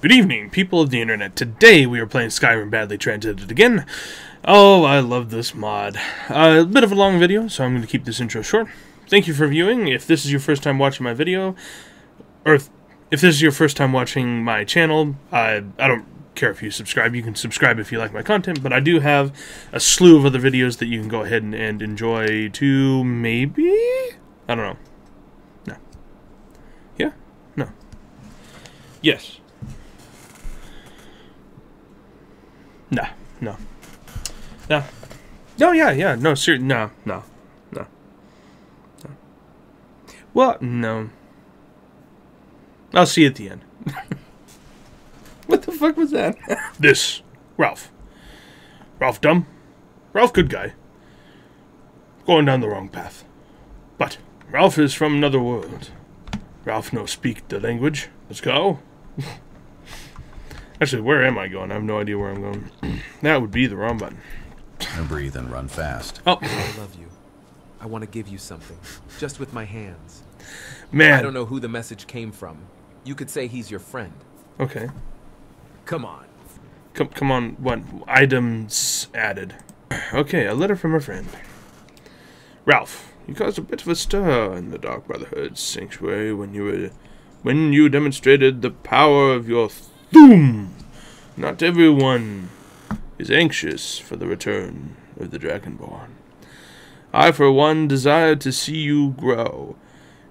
Good evening, people of the internet. Today we are playing Skyrim Badly Translated again. Oh, I love this mod. Uh, a bit of a long video, so I'm going to keep this intro short. Thank you for viewing. If this is your first time watching my video, or if, if this is your first time watching my channel, I, I don't care if you subscribe. You can subscribe if you like my content, but I do have a slew of other videos that you can go ahead and, and enjoy to maybe? I don't know. No. Yeah? No. Yes. No, no, no. Yeah, yeah. No, sir. No, no, no, no. What? No. I'll see you at the end. what the fuck was that? this, Ralph. Ralph dumb. Ralph good guy. Going down the wrong path. But Ralph is from another world. Ralph no speak the language. Let's go. Actually, where am I going? I have no idea where I'm going. that would be the wrong button. Now breathe and run fast. Oh, I love you. I want to give you something, just with my hands. man. I don't know who the message came from. You could say he's your friend. Okay. Come on. Come, come on. What items added? Okay, a letter from a friend. Ralph, you caused a bit of a stir in the Dark Brotherhood sanctuary when you were, when you demonstrated the power of your Thu'um. Not everyone is anxious for the return of the Dragonborn. I, for one, desire to see you grow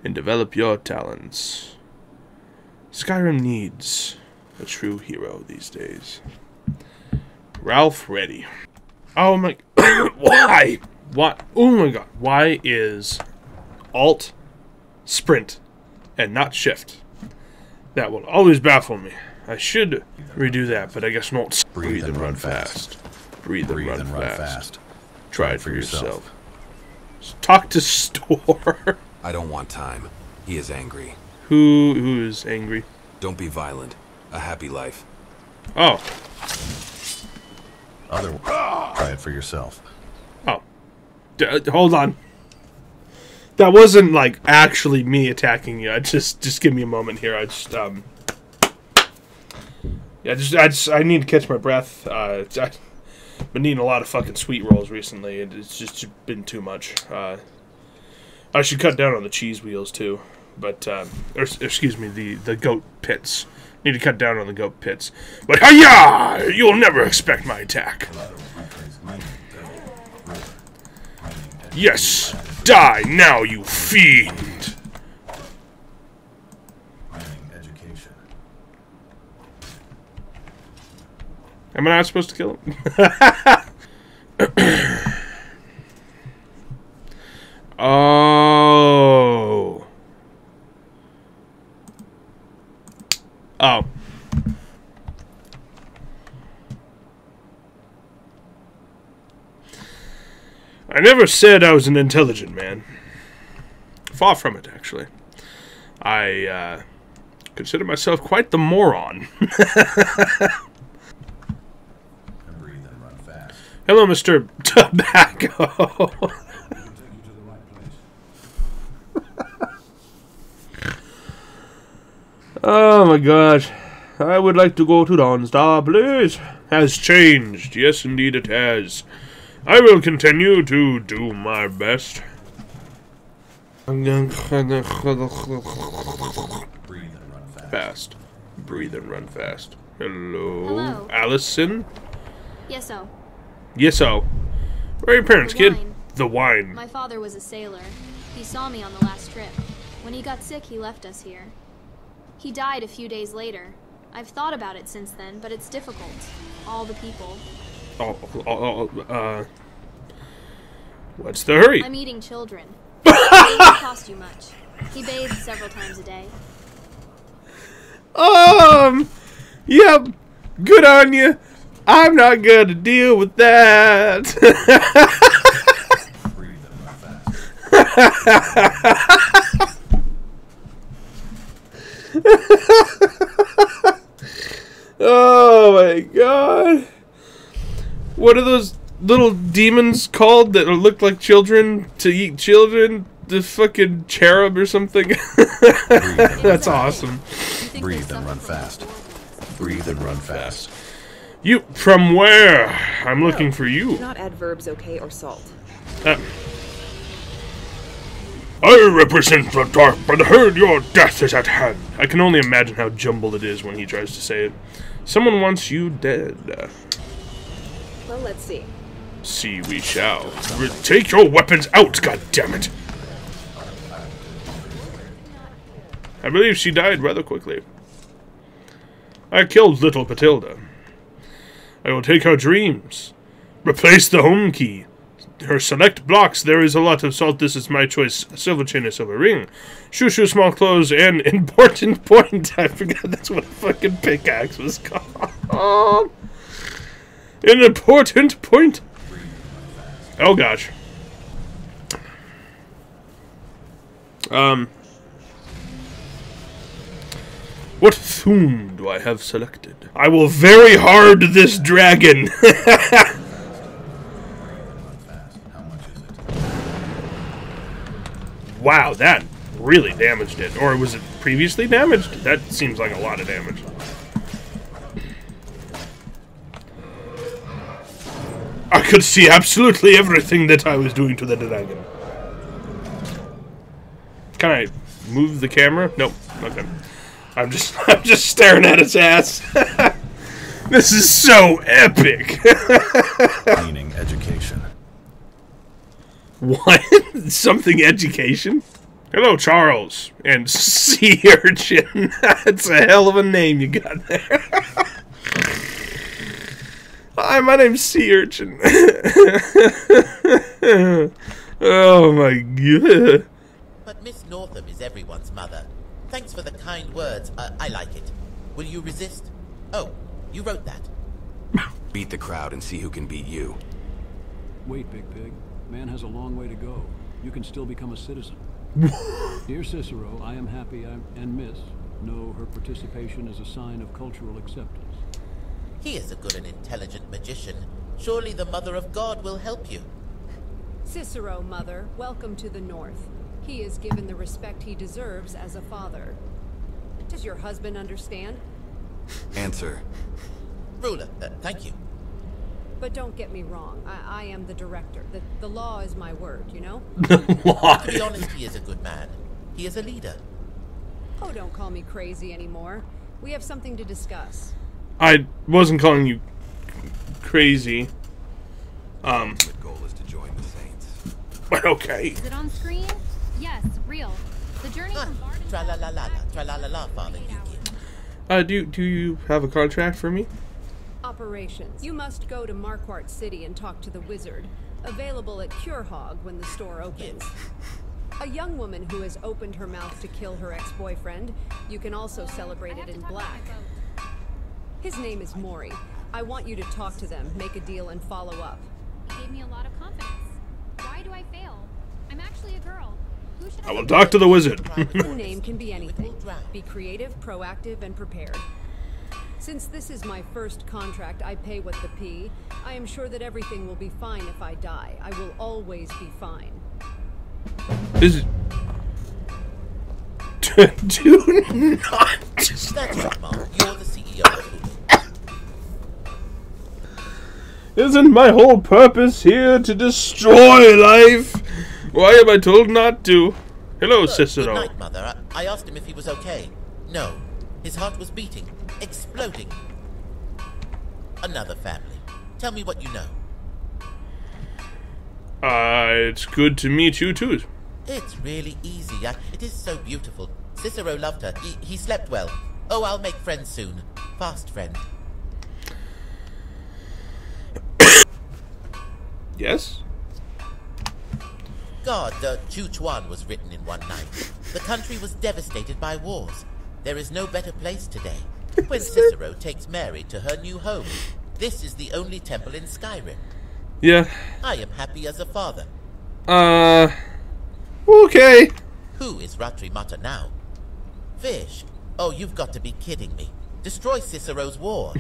and develop your talents. Skyrim needs a true hero these days. Ralph Reddy. Oh my. why? What? Oh my god. Why is Alt Sprint and not Shift? That will always baffle me. I should redo that, but I guess not. Breathe and run fast. Breathe, Breathe and and run, run fast. fast. Try it for yourself. Talk to Store. I don't want time. He is angry. who who is angry? Don't be violent. A happy life. Oh, Other. Try it for yourself. oh. D- uh, hold on. That wasn't like actually me attacking you. I just just give me a moment here. I just um. Yeah, just I just I need to catch my breath. Uh, I've been eating a lot of fucking sweet rolls recently, and it's just been too much. Uh, I should cut down on the cheese wheels too, but um, or, excuse me, the the goat pits. Need to cut down on the goat pits. But hiya! You'll never expect my attack. Yes, die now, you fiend! Education. Am I not supposed to kill him? oh. Oh. I never said I was an intelligent man. Far from it, actually. I uh, consider myself quite the moron. And breathe and run fast. Hello, Mr. Tobacco. oh my gosh. I would like to go to Dawnstar, please. Has changed. Yes, indeed it has. I will continue to do my best. Breathe and run fast. Fast. Breathe and run fast. Hello. Hello. Allison? Yes, oh. Yes, oh. Where are your parents, The kid? wine. The wine. My father was a sailor. He saw me on the last trip. When he got sick, he left us here. He died a few days later. I've thought about it since then, but it's difficult. All the people. Oh, oh, oh, uh. What's the hurry? I'm eating children. It doesn't cost you much. He bathes several times a day. Um, yep, good on you. I'm not gonna deal with that. Breathe and run fast. oh my god. What are those little demons called that look like children to eat children? The fucking cherub or something? That's awesome. You think they Breathe and run fast. Breathe and run fast. You from where? I'm looking for you. Not add verbs okay or salt. Uh, I represent the Dark Brotherhood. Your death is at hand. I can only imagine how jumbled it is when he tries to say it. Someone wants you dead. Well, let's see. see, we shall. Re- take your weapons out, God damn it! I believe she died rather quickly. I killed little Patilda. I will take her dreams. Replace the home key. Her select blocks. There is a lot of salt. This is my choice. Silver chain, a silver ring. Shoo shoo, small clothes, and important point. I forgot that's what a fucking pickaxe was called. An important point. Oh gosh. Um. What theme do I have selected? I will very hard this dragon. Wow, that really damaged it. Or was it previously damaged? That seems like a lot of damage. I could see absolutely everything that I was doing to the dragon. Can I move the camera? Nope. Okay. I'm just I'm just staring at its ass. this is so epic. Meaning education. What? Something education? Hello, Charles. And sea urchin. That's a hell of a name you got there. Hi, my name's Sea Urchin. oh my god. But Miss Northam is everyone's mother. Thanks for the kind words. I, I like it. Will you resist? Oh, you wrote that. Beat the crowd and see who can beat you. Wait, Big Pig. Man has a long way to go. You can still become a citizen. Dear Cicero, I am happy I, and Miss know her participation is a sign of cultural acceptance. He is a good and intelligent magician. Surely the Mother of God will help you. Cicero, Mother, welcome to the North. He is given the respect he deserves as a father. Does your husband understand? Answer. Rula, uh, thank you. But don't get me wrong, I, I am the director. The, the law is my word, you know? To be honest, he is a good man. He is a leader. Oh, don't call me crazy anymore. We have something to discuss. I wasn't calling you crazy. Um, The goal is to join the Saints. but okay. Is it on screen? Yes, real. The journey from Barton. tra la la la la, tra la la la, Father Yuki. Uh, do do you have a contract for me? Operations. You must go to Marquardt City and talk to the wizard. Available at Curehog when the store opens. A young woman who has opened her mouth to kill her ex-boyfriend. You can also celebrate it in black. His name is Mori. I want you to talk to them, make a deal, and follow up. He gave me a lot of confidence. Why do I fail? I'm actually a girl. Who should I, I will talk to the wizard. The name can be anything. Be creative, proactive, and prepared. Since this is my first contract, I pay what the P. I am sure that everything will be fine if I die. I will always be fine. Is do not. That's right, Mom. You're the CEO of Isn't my whole purpose here to destroy life? Why am I told not to? Hello, Good Cicero. night, Mother. I, I asked him if he was okay. No. His heart was beating, exploding. Another family. Tell me what you know. Uh, it's good to meet you too. It's really easy. I, it is so beautiful. Cicero loved her. He, he slept well. Oh, I'll make friends soon. Fast friend. Yes. God, the Chu Chuan was written in one night. The country was devastated by wars. There is no better place today. When Cicero takes Mary to her new home, this is the only temple in Skyrim. Yeah. I am happy as a father. Uh. Okay. Who is Ratri Mata now? Fish. Oh, you've got to be kidding me. Destroy Cicero's war.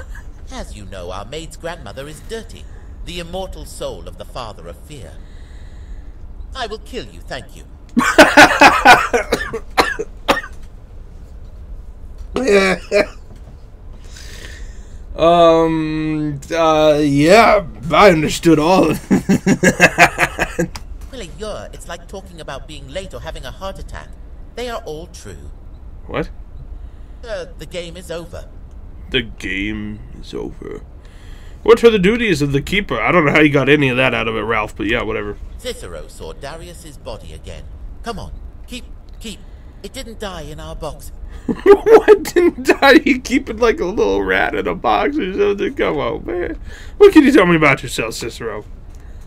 As you know, our maid's grandmother is dirty, the immortal soul of the father of fear. I will kill you, thank you. Um. Uh. Yeah, I understood all of Willie, you're. It's like talking about being late or having a heart attack. They are all true. What? Uh, the game is over. The game is over. What are the duties of the keeper? I don't know how you got any of that out of it, Ralph, but yeah, whatever. Cicero saw Darius's body again. Come on, keep, keep. It didn't die in our box. what didn't die? You keep it like a little rat in a box or something? Come on, man. What can you tell me about yourself, Cicero?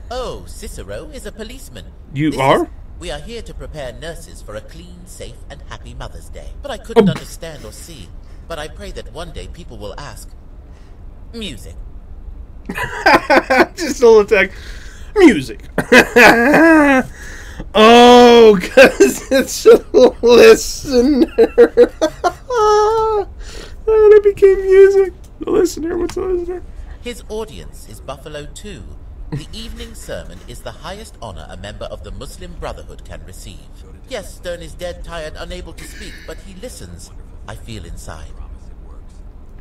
Oh, Cicero is a policeman. You This are? is- we are here to prepare nurses for a clean, safe, and happy Mother's Day. But I couldn't Oh. understand or see. But I pray that one day people will ask. Music. Just a little attack. Music. oh, because it's a listener. and it became music. The listener. What's the listener? His audience is Buffalo 2. The evening sermon is the highest honor a member of the Muslim Brotherhood can receive. Yes, Stern is dead, tired, unable to speak, but he listens. I feel inside.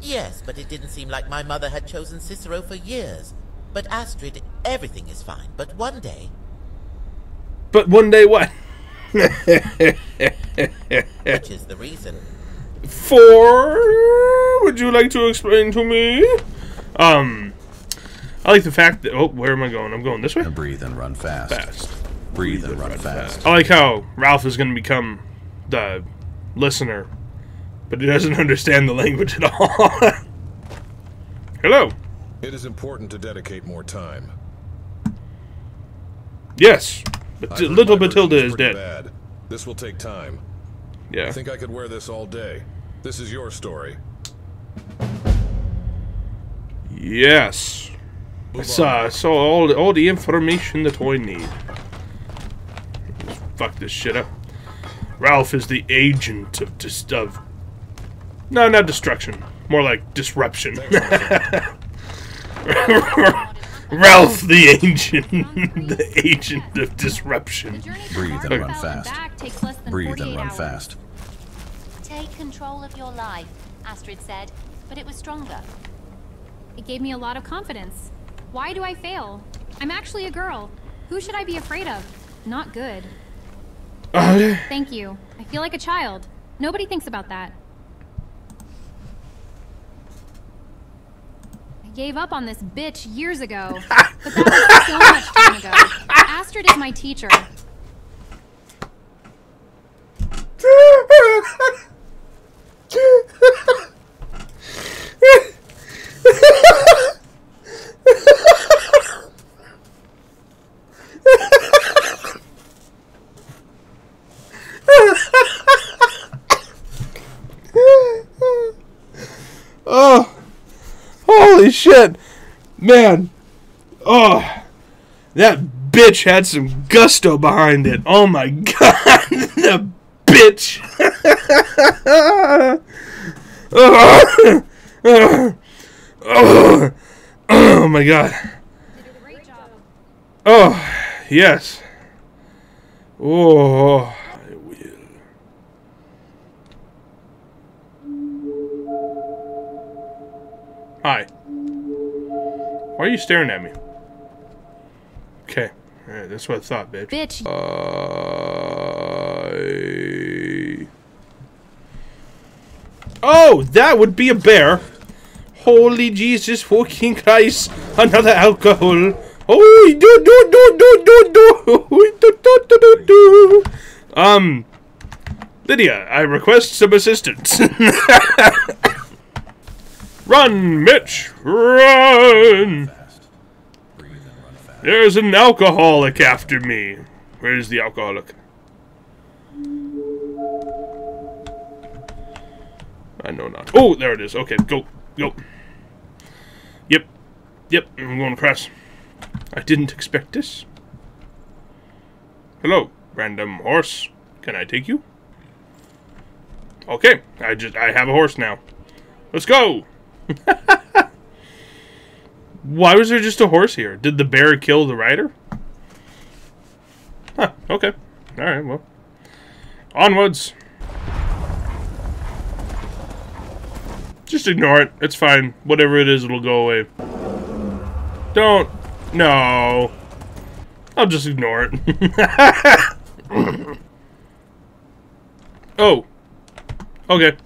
Yes, but it didn't seem like my mother had chosen Cicero for years. But Astrid, everything is fine. But one day, But one day, what? which is the reason, For would you like to explain to me? Um, I like the fact that oh, where am I going? I'm going this way. And breathe and run fast. Fast. Breathe and run fast. I like how Ralph is going to become the listener, but he doesn't understand the language at all. Hello. It is important to dedicate more time. Yes, but I've t- heard little Matilda is dead. Bad. This will take time. Yeah. I think I could wear this all day. This is your story. Yes. I saw, I saw all, all the information that I need. Fuck this shit up. Ralph is the agent of of no, not destruction. More like disruption. Ralph the agent, the agent of disruption. Breathe and run fast. Takes less than Breathe and run fast. Take control of your life, Astrid said, but it was stronger. It gave me a lot of confidence. Why do I fail? I'm actually a girl. Who should I be afraid of? Not good. Uh, Thank you. I feel like a child. Nobody thinks about that. Gave up on this bitch years ago. but that was so much time ago. Astrid is my teacher. Shit, man! Oh, that bitch had some gusto behind it. Oh my god, the bitch! oh, oh, oh my god! Oh, yes. Oh, you staring at me? Okay. Alright, that's what I thought, bitch. Bitch. Uh, oh, that would be a bear. Holy Jesus fucking Christ. Another alcohol. Oh, do, do, do, do, do, do. do, do, do, do, do. Um, Lydia, I request some assistance. run, Mitch, run. There's an alcoholic after me. Where's the alcoholic? I know not. Oh, there it is. Okay, go, go. Yep, yep, I'm going across. I didn't expect this. Hello, random horse. Can I take you? Okay, I just I have a horse now. Let's go. Why was there just a horse here? Did the bear kill the rider? Huh, okay. Alright, well. Onwards. Just ignore it. It's fine. Whatever it is, it'll go away. Don't. No. I'll just ignore it. oh. Okay.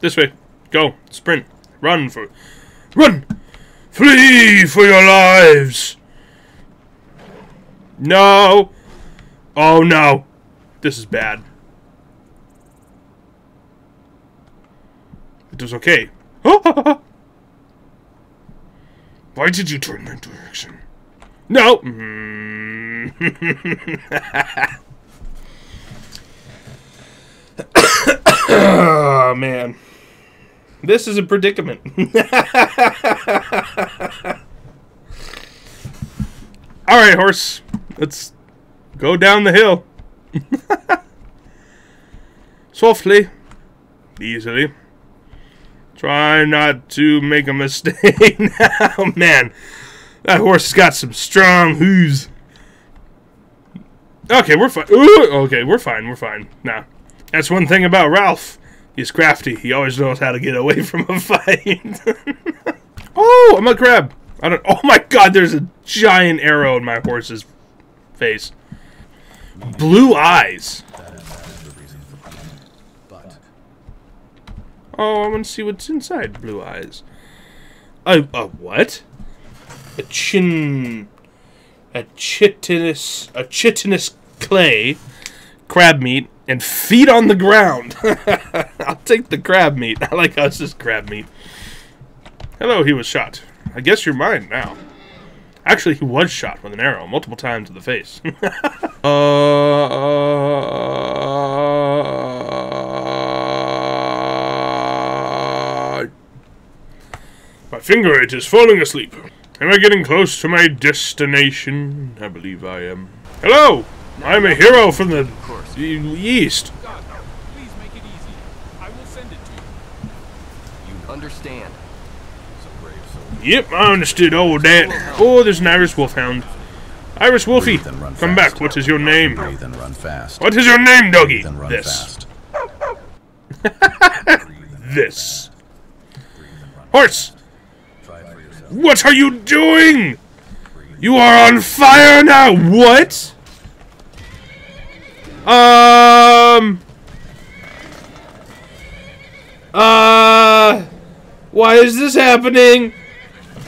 This way. Go. Sprint. Run for... Run! Flee for your lives! No! Oh no! This is bad. It was okay. Why did you turn that direction? No! oh, man. This is a predicament. Alright, horse. Let's go down the hill. Softly. Easily. Try not to make a mistake now. Man, that horse has got some strong hooves. Okay, we're fine. Okay, we're fine. We're fine. Nah. That's one thing about Ralph. He's crafty. He always knows how to get away from a fight. oh, I'm a crab. I don't. Oh my God! There's a giant arrow in my horse's face. Blue eyes. Oh, I want to see what's inside Blue Eyes. A, a what? A chin... A chitinous... A chitinous clay, crab meat, and feet on the ground. I'll take the crab meat. I like us just crab meat. Hello, he was shot. I guess you're mine now. Actually, he was shot with an arrow multiple times in the face. uh, my finger, it is falling asleep. Am I getting close to my destination? I believe I am. Hello! I'm a hero from the e- east. Please make it easy. I will send it to you. You understand. Yep, I understood all that. Oh, there's an Irish wolfhound. Irish Wolfie, come back. What is your name? Breathe and run fast. What is your name, doggy? This. fast. This. Horse! What are you doing? You are on fire now! What? Um... Uh... Why is this happening?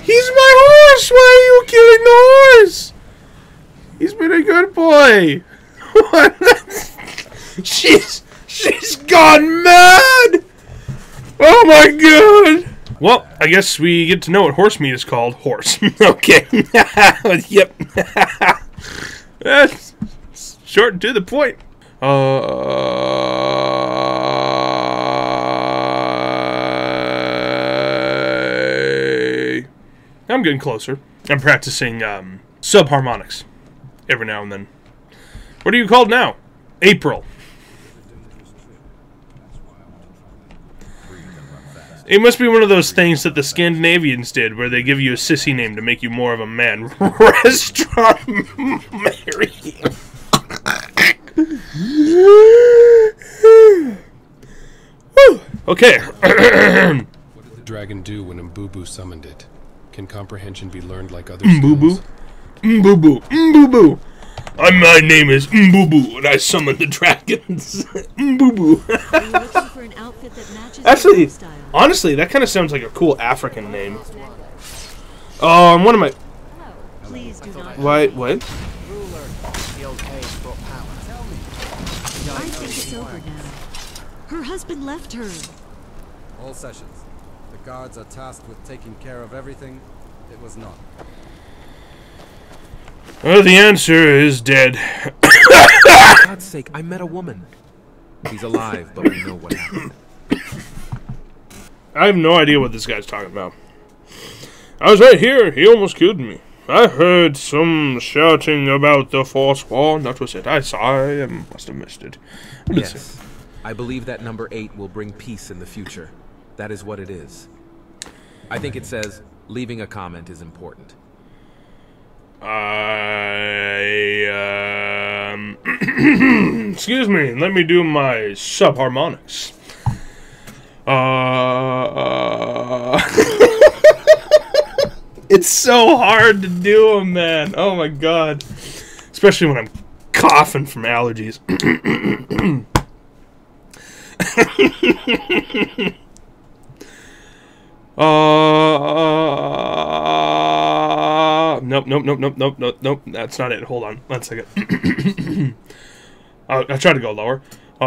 He's my horse! Why are you killing the horse? He's been a good boy. What? she's she's gone mad. Oh my god. Well, I guess we get to know what horse meat is called. Horse. okay. yep. That's short and to the point. Uh, I'm getting closer. I'm practicing um, subharmonics every now and then. What are you called now? April. It must be one of those things that the Scandinavians did, where they give you a sissy name to make you more of a man. Restaurant Mary. Whew. okay. What did the dragon do when Mbubu summoned it? Can comprehension be learned like other Mbubu? skills? Mbubu. Mbubu. Uh, my name is Mbubu, and I summon the dragons. Mbubu. Actually, honestly, that kind of sounds like a cool African name. Oh, and one of my. Please do not. What? What? I think it's over now. Her husband left her. All sessions. The guards are tasked with taking care of everything. It was not. Well, the answer is dead. For God's sake, I met a woman. He's alive, but we know what happened. I have no idea what this guy's talking about. I was right here. He almost killed me. I heard some shouting about the Force War. That was it. I saw. I must have missed it. Yes. I believe that number eight will bring peace in the future. That is what it is. I think it says leaving a comment is important. I um, excuse me. Let me do my subharmonics. Uh, it's so hard to do them, man. Oh my god. Especially when I'm coughing from allergies. uh, nope, nope, nope, nope, nope, nope, nope. That's not it. Hold on. One second. uh, I tried to go lower. Uh,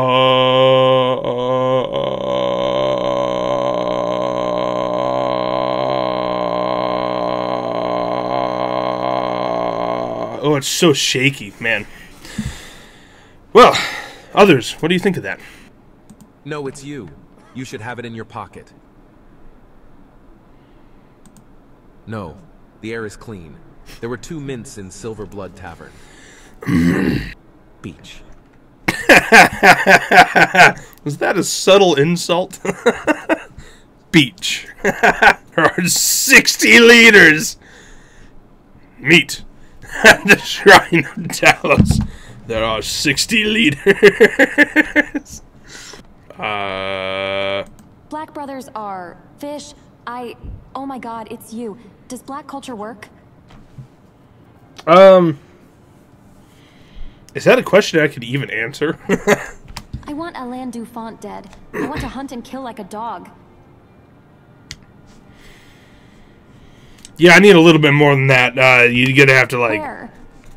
oh, it's so shaky, man. Well, others, what do you think of that? No, it's you. You should have it in your pocket. No, the air is clean. There were two mints in Silver Blood Tavern. Beach. Was that a subtle insult? Beach. there are 60 liters. Meat. At the Shrine of Talos. There are 60 leaders. uh. Black brothers are fish. I. Oh my god, it's you. Does black culture work? Um. Is that a question I could even answer? I want Alain Dufont dead. I want to hunt and kill like a dog. Yeah, I need a little bit more than that. Uh, you're gonna have to like. Where?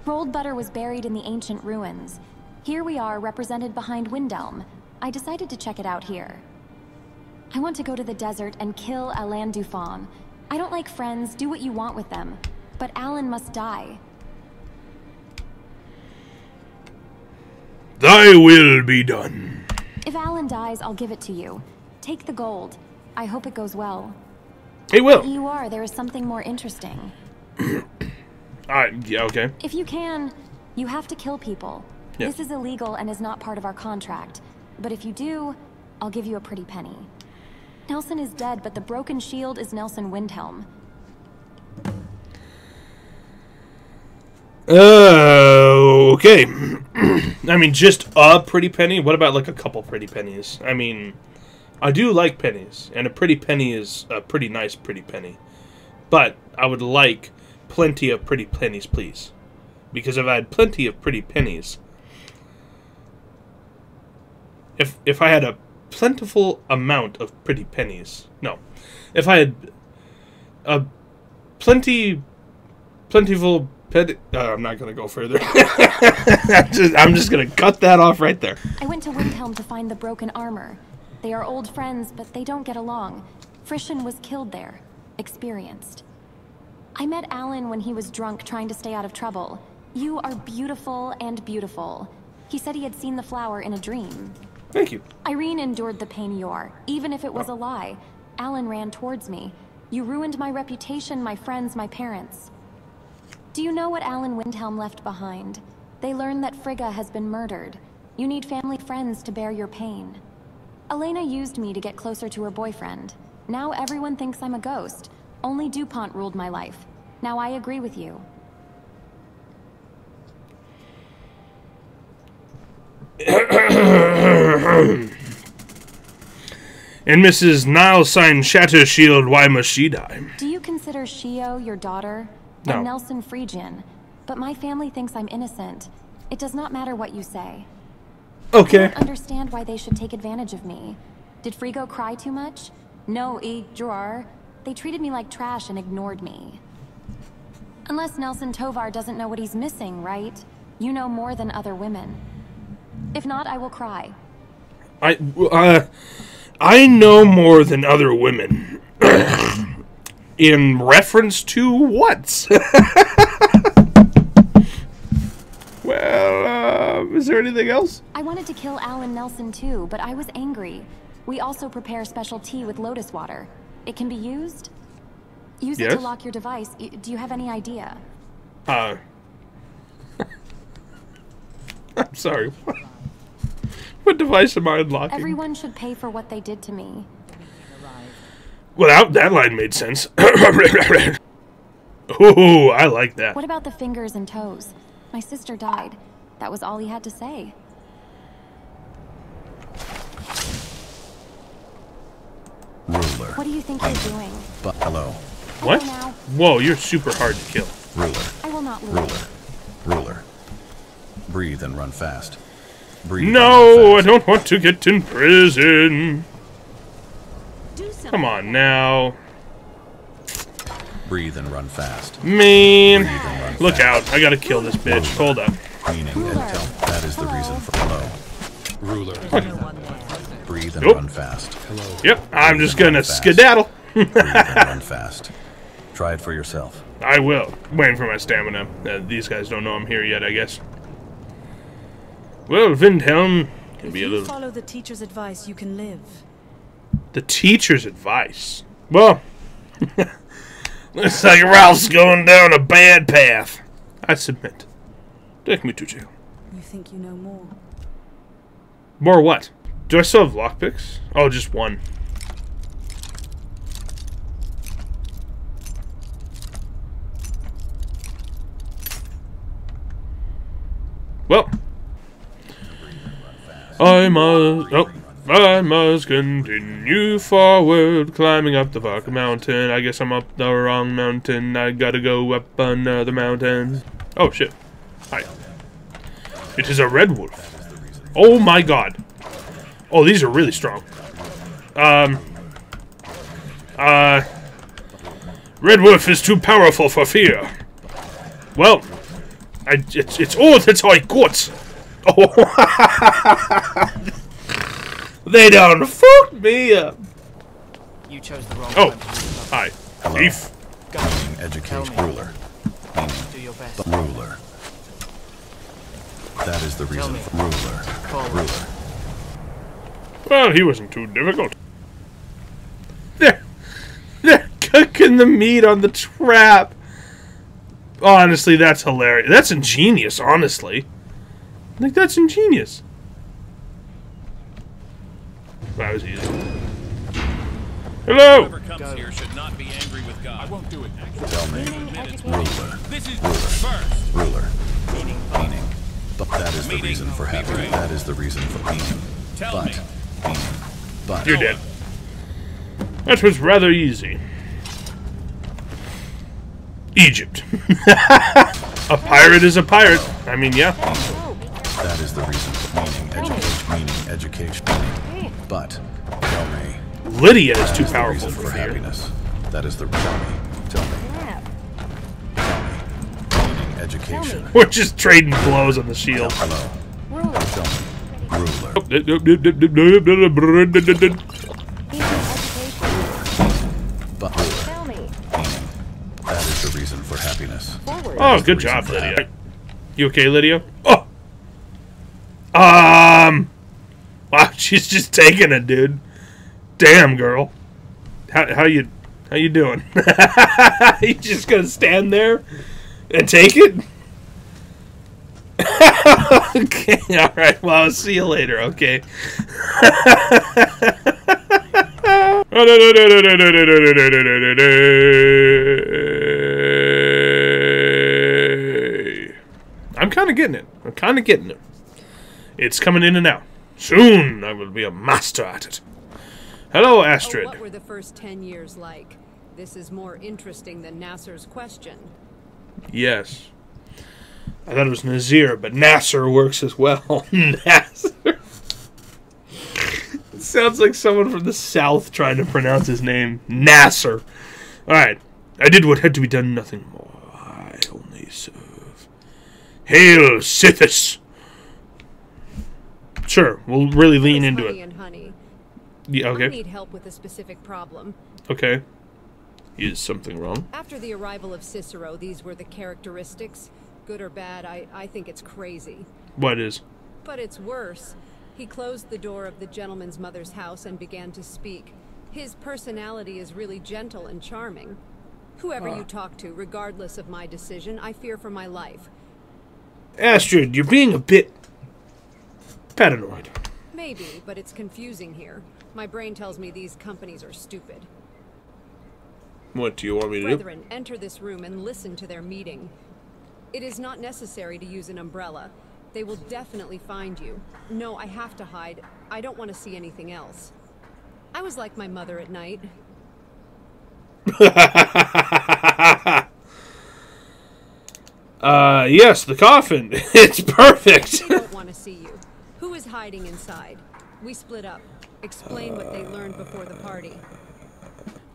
Rolled butter was buried in the ancient ruins. Here we are, represented behind Windhelm. I decided to check it out here. I want to go to the desert and kill Alain Dufont. I don't like friends, do what you want with them. But Alan must die. Thy will be done. If Alan dies, I'll give it to you. Take the gold. I hope it goes well. It will. You are, there is something more interesting. Uh, yeah, okay. If you can, you have to kill people. Yeah. This is illegal and is not part of our contract. But if you do, I'll give you a pretty penny. Nelson is dead, but the broken shield is Nelson Windhelm. Uh, okay. I mean, just a pretty penny? What about like a couple pretty pennies? I mean, I do like pennies, and a pretty penny is a pretty nice pretty penny. But I would like plenty of pretty pennies, please. Because if I had plenty of pretty pennies, if if I had a plentiful amount of pretty pennies, no, if I had a plenty, plentiful ped, uh, I'm not gonna go further. I'm, just, I'm just gonna cut that off right there. I went to Windhelm to find the broken armor. They are old friends, but they don't get along. Frishan was killed there. Experienced. I met Alan when he was drunk trying to stay out of trouble. You are beautiful and beautiful. He said he had seen the flower in a dream. Thank you. Irene endured the pain you are, even if it was a lie. Alan ran towards me. You ruined my reputation, my friends, my parents. Do you know what Alan Windhelm left behind? They learned that Frigga has been murdered. You need family friends to bear your pain. Elena used me to get closer to her boyfriend. Now everyone thinks I'm a ghost. Only DuPont ruled my life. Now I agree with you. and Mrs. Nilsine Shattershield, why must she die? Do you consider Shio your daughter? No. And Nelson Phrygian? But my family thinks I'm innocent. It does not matter what you say. Okay. I don't understand why they should take advantage of me. Did Frigo cry too much? No, e drawer. They treated me like trash and ignored me. Unless Nelson Tovar doesn't know what he's missing, right? You know more than other women. If not, I will cry. I uh, I know more than other women. In reference to what? well, uh, is there anything else? I wanted to kill Alan Nelson too, but I was angry. We also prepare special tea with lotus water. It can be used? Use it to lock your device. Do you have any idea? Uh. I'm sorry. what device am I unlocking? Everyone should pay for what they did to me. Well, that, that line made sense. Ooh, I like that. What about the fingers and toes? My sister died. That was all he had to say. Ruler. What do you think you're doing? But hello. What? Whoa, you're super hard to kill. Ruler. I will not lose. Ruler. Ruler. Breathe and run fast. Breathe. No, I don't want to get in prison. Come on now. Breathe and run fast. Man. Run Look fast. out. I gotta kill this bitch. Hold up. Meaning intel. That is the reason for hello. Ruler. Breathe and Nope. run fast. Hello. Yep, I'm just gonna fast. skedaddle. Breathe and run fast. Try it for yourself. I will. Waiting for my stamina. Uh, these guys don't know I'm here yet, I guess. Well, Windhelm can If be a you little... follow the teacher's advice, you can live. The teacher's advice. Well, looks like Ralph's going down a bad path. I submit. Take me to jail. You think you know more. More what? Do I still have lockpicks? Oh, just one. Well, I must. Oh, I must continue forward, climbing up the fucking mountain. I guess I'm up the wrong mountain. I gotta go up another mountain. Oh shit! Hi. It is a red wolf. Oh my god. Oh, these are really strong. Um. Uh. Red Wolf is too powerful for fear. Well, I, it's, it's all that I got. Oh. they done fucked me up. You chose the wrong Oh, time to use the hi. Hello. Thief. Meaning education. Ruler. Do your best. Ruler. That is the reason for ruler. Forward. Ruler. Well, he wasn't too difficult. They're, they're cooking the meat on the trap. Honestly, that's hilarious. That's ingenious, honestly. Like, that's ingenious. That was easy. Hello! Whoever comes here should not be angry with God. I won't do it. Tell me. Ruler. This is Ruler. first. Ruler. Meaning Meaning. But that is the reason for happiness. That is the reason for meaning. Tell but. But. You're dead. That was rather easy. Egypt. a pirate is a pirate. I mean, yeah. That is the reason for meaning. Education. Meaning. Education. Meaning. Hmm. But. Tell me. Lydia is That too the powerful reason for for fear. happiness. That is the. Tell me. Tell me. Tell me. Meaning. Education. We're just trading blows on the shield. Hello. Tell me. Ruler. Ruler. Tell me. Meaning. That is the reason for happiness. Oh, good job, Lydia. You okay, Lydia? Oh! Um... Wow, she's just taking it, dude. Damn, girl. How, how you... How you doing? you just gonna stand there and take it? okay, alright. Well, I'll see you later, okay? I'm kind of getting it. I'm kind of getting it. It's coming in and out. Soon I will be a master at it. Hello, Oh, Astrid. what were the first ten years like? This is more interesting than Nasser's question. Yes. I thought it was Nazir, but Nasser works as well. Nasser. it sounds like someone from the south trying to pronounce his name. Nasser. Alright. I did what had to be done, nothing more. I only serve. Hail, Sithis! Sure, we'll really lean into honey it. and honey. Yeah, I okay. need help with a specific problem. Okay. Is something wrong? After the arrival of Cicero, these were the characteristics. Good or bad, I, I think it's crazy. What is? But it's worse. He closed the door of the gentleman's mother's house and began to speak. His personality is really gentle and charming. Whoever Ah. you talk to, regardless of my decision, I fear for my life. Astrid, you're being a bit paranoid. Maybe, but it's confusing here. My brain tells me these companies are stupid. What do you want me to do? Brethren, enter this room and listen to their meeting. It is not necessary to use an umbrella. They will definitely find you. No, I have to hide. I don't want to see anything else. I was like my mother at night. uh, yes, the coffin. it's perfect. They don't want to see you. Who is hiding inside? We split up. Explain what they learned before the party.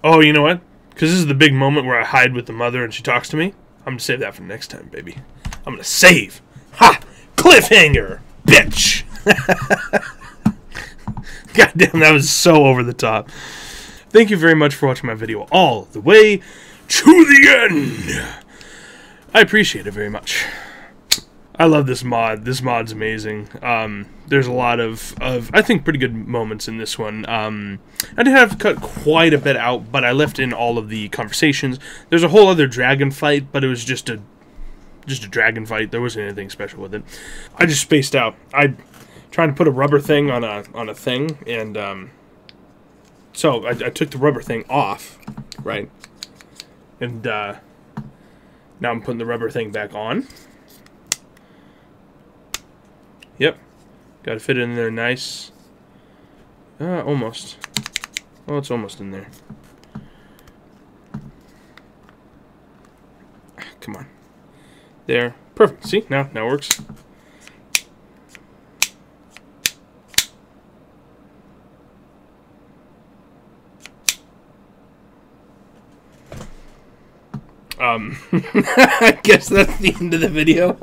Oh, you know what? Because this is the big moment where I hide with the mother and she talks to me. I'm gonna save that for next time, baby. I'm gonna save. Ha! Cliffhanger, bitch. God damn, that was so over the top. Thank you very much for watching my video all the way to the end. I appreciate it very much. I love this mod. This mod's amazing. Um, there's a lot of, of, I think, pretty good moments in this one. Um, I did have cut quite a bit out, but I left in all of the conversations. There's a whole other dragon fight, but it was just a, just a dragon fight. There wasn't anything special with it. I just spaced out. I trying to put a rubber thing on a on a thing, and um, so I, I took the rubber thing off, right, and uh, now I'm putting the rubber thing back on. Yep. Got to fit it in there nice. Uh, almost. Well, it's almost in there. Come on. There. Perfect. See? Now, now works. Um, I guess that's the end of the video.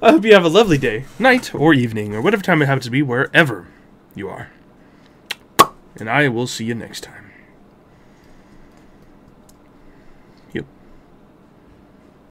I hope you have a lovely day, night, or evening, or whatever time it happens to be, wherever you are. And I will see you next time.